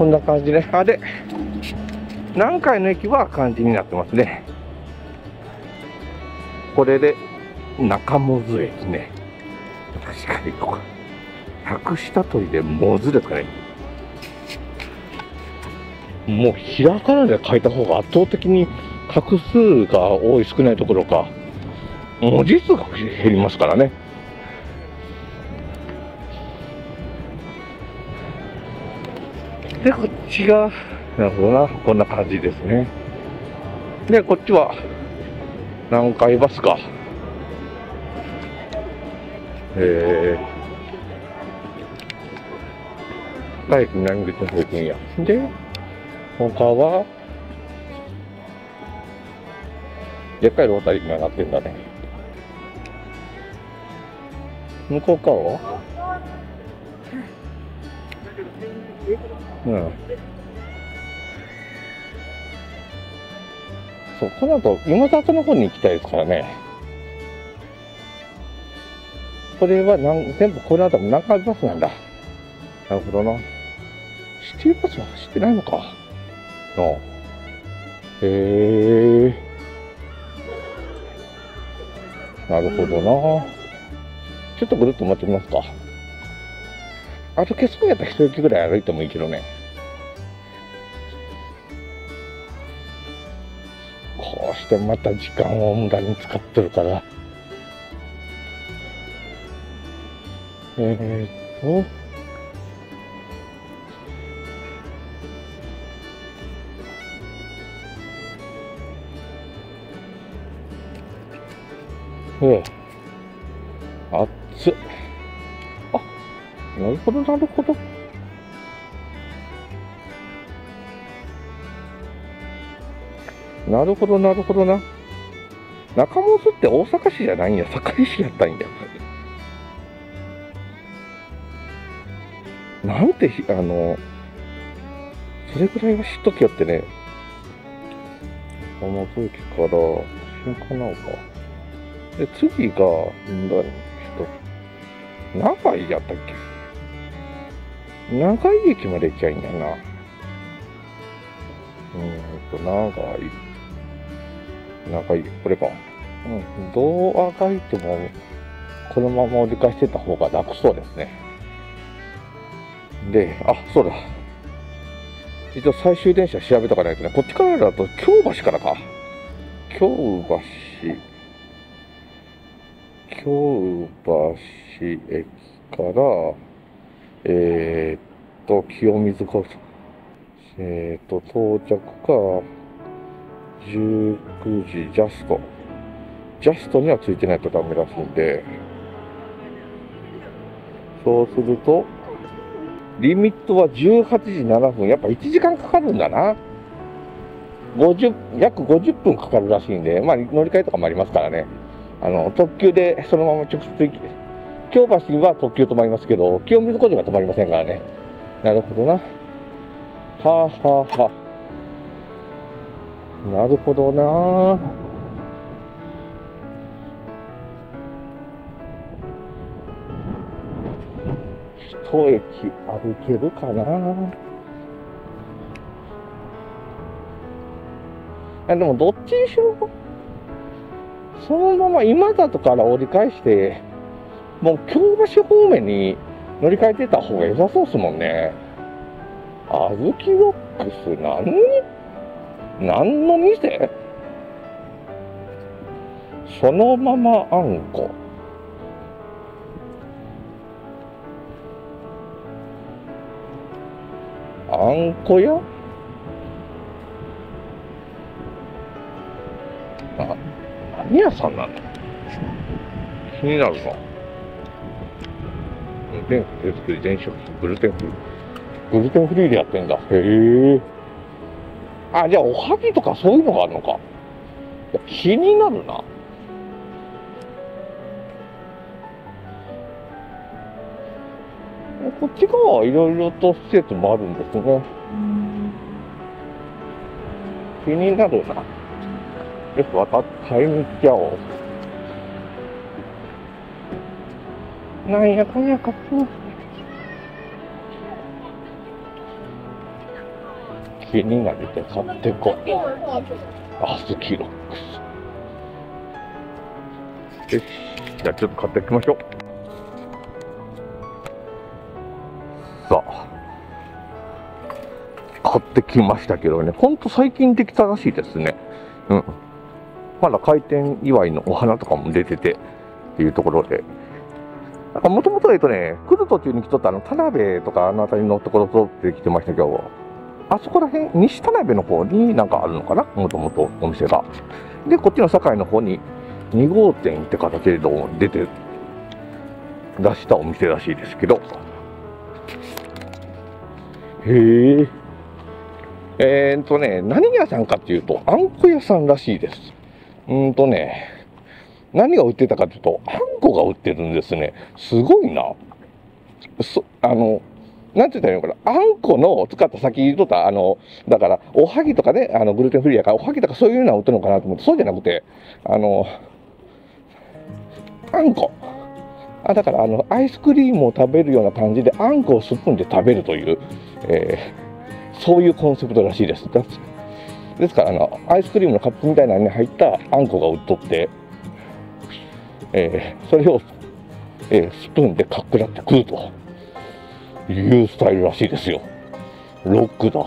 こんな感じね。あ、で、南海の駅は感じになってますね。これで、中本駅ね。確かに、ここ。百下取りでモズですかね。もう、ひらがなで書いた方が圧倒的に画数が多い少ないところか、文字数が減りますからね。で、こっちが、なるほどな、こんな感じですね。で、こっちは、南海バスか。えー、大工南口の方向や。で、他は、でっかいロータリーがなってんだね。向こう側は？うん。そう、この後、今里の方に行きたいですからね。これはなん全部この後も南海バスなんだ？なるほどな。シティバスは走ってないのか。なあ。へえ。なるほどな。ちょっとぐるっと回ってみますか。歩けそうやったら一駅ぐらい歩いてもいいけどね。こうしてまた時間を無駄に使ってるから。えー、っと。ええ。熱っ。なるほど、なるほど。なるほど、なるほどな。中本って大阪市じゃないんや、堺市やったんや。なんて、あの、それぐらいは知っときよってね。浜松駅から新幹なのか。で、次が、んだ、ちょっと、長井やったっけ？長井駅まで行きゃいいんやな。うーんと、長井。長井、これか。うん、どうあがいても、このまま折り返してた方が楽そうですね。で、あ、そうだ。一応最終電車調べとかないとね、こっちからだと京橋からか。京橋。京橋駅から、えー、っと、清水高速。えー、っと、到着か、19時ジャスト。ジャストにはついてないとダメらしいんで、そうすると、リミットは18時7分。やっぱ1時間かかるんだな。50、約50分かかるらしいんで、まあ乗り換えとかもありますからね。あの、特急でそのまま直接、京橋は特急止まりますけど、清水小路は止まりませんからね。なるほどな。はあはあはあ。なるほどな。一駅歩けるかな。あでもどっちにしろ、そのまま今里から折り返して、もう京橋方面に乗り換えてた方が良さそうっすもんね。あずきロックス何何の店？そのままあんこ。あんこ屋？あ、何屋さんなの気になるな。テン手作り全食品、グルテンフリー。グルテンフリーでやってんだ。へえ。あ、じゃあおはぎとかそういうのがあるのか？いや気になるな。こっち側はいろいろと施設もあるんですね。気になるな。よく渡って買いに行っちゃおう。なんやかんやかっこ気になるて買ってこい。アスキロックス。よし。じゃあちょっと買っていきましょう。さあ。買ってきましたけどね、ほんと最近できたらしいですね。うん。まだ開店祝いのお花とかも出ててっていうところで。なんかもともとえっとね、来る途中に来とったあの田辺とかあの辺りのところ通ってきてましたけど、あそこら辺、西田辺の方になんかあるのかな？もともとお店が。で、こっちの堺の方に2号店って形で出て出したお店らしいですけど。へえ。えー、っとね、何屋さんかっていうと、あんこ屋さんらしいです。うんとね、何が売ってたかというと、あんこが売ってるんですね。すごいな。そあの、なんて言ったらいいのかな。あんこの使った先言うとった、あの、だから、おはぎとかね、あの、グルテンフリーやから、おはぎとかそういうのは売ってるのかなと思って、そうじゃなくて、あの、あんこ。あだから、あの、アイスクリームを食べるような感じで、あんこをスプーンで食べるという、えー、そういうコンセプトらしいです。ですから、あの、アイスクリームのカップみたいなのに入ったあんこが売っとって、えー、それを、えー、スプーンでかっくらって食うというスタイルらしいですよ。ロックだ。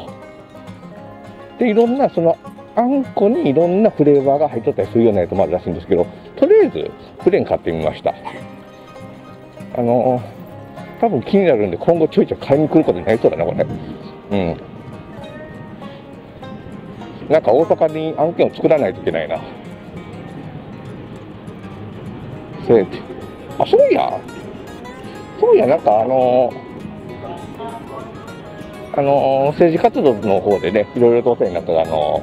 で、いろんな、その、あんこにいろんなフレーバーが入っとったりするようなやつもあるらしいんですけど、とりあえず、プレーン買ってみました。あのー、多分気になるんで、今後ちょいちょい買いに来ることになりそうだな、これ。うん。なんか大阪に案件を作らないといけないな。聖地。あ、そういや。そういや、なんかあのー、あのー、政治活動の方でね、いろいろとお世話になったあの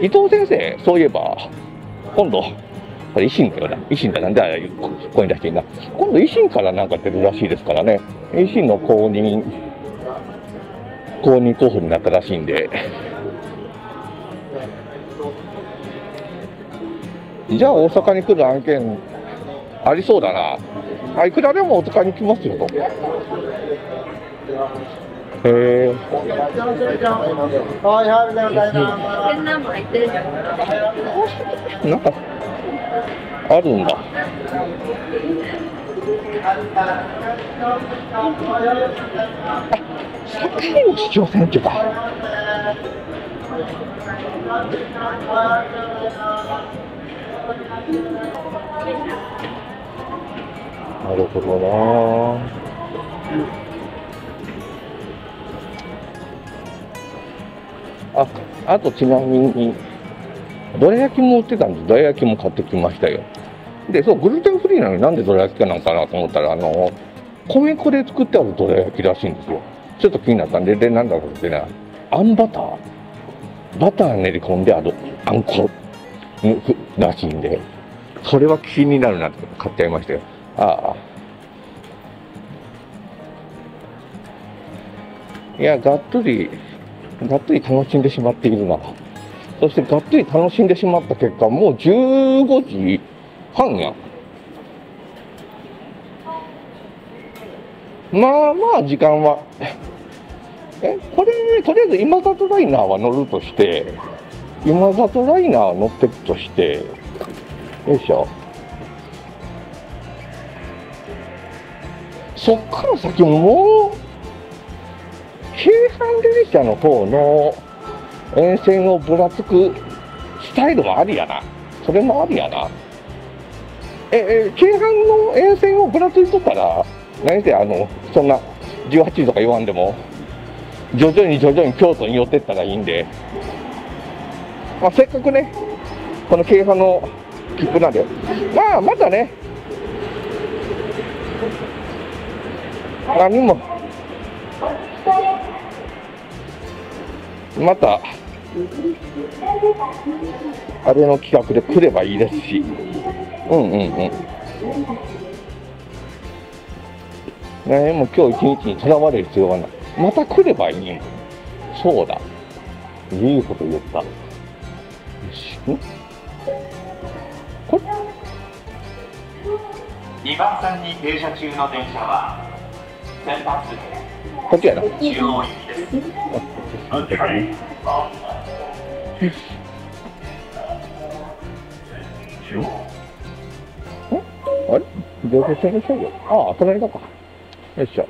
ー、伊藤先生、そういえば、今度、これ維新だよな。維新だなんでああいう声出していいな。今度維新からなんか出るらしいですからね。維新の公認、公認候補になったらしいんで。じゃあ大阪に来る案件ありそうだな。あいくらでもお使いに来ますよと。へえ。はいはい、なんかあるんだ。あ、堺の市長選挙か。なるほどなあ、あとちなみに、どら焼きも売ってたんで、どら焼きも買ってきましたよ。で、そう、グルテンフリーなのになんでどら焼きかなんかなと思ったら、あの、米粉で作ってあるどら焼きらしいんですよ。ちょっと気になったんで、で、なんだろうってね、あんバターバター練り込んであるあんこらしいんで、それは気になるなって買っちゃいましたよ。ああ。いや、がっつり、がっつり楽しんでしまっているな。そしてがっつり楽しんでしまった結果、もう15時半や。まあまあ時間は。え、これ、とりあえず今里ライナーは乗るとして、今里ライナー乗ってくとして、よいしょ。そっから先ももう、京阪電車の方の沿線をぶらつくスタイルもありやな。それもありやな。え、え、京阪の沿線をぶらついとったら、何せあの、そんな18とか言わんでも、徐々に徐々に京都に寄ってったらいいんで、まあ、せっかくね、この京阪の切符なんで、まあ、またね、何も、また、あれの企画で来ればいいですし、うんうんうん。ねもう今日一日にとらわれる必要がない。また来ればいいんそうだ。いいこと言った。よし。んこれ ?2 番線に停車中の電車はこっちやな。こっち。えあれ？どこその作業ああ、隣だか。よいしょ。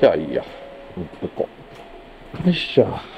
じゃあいいや。行こう。よいしょ。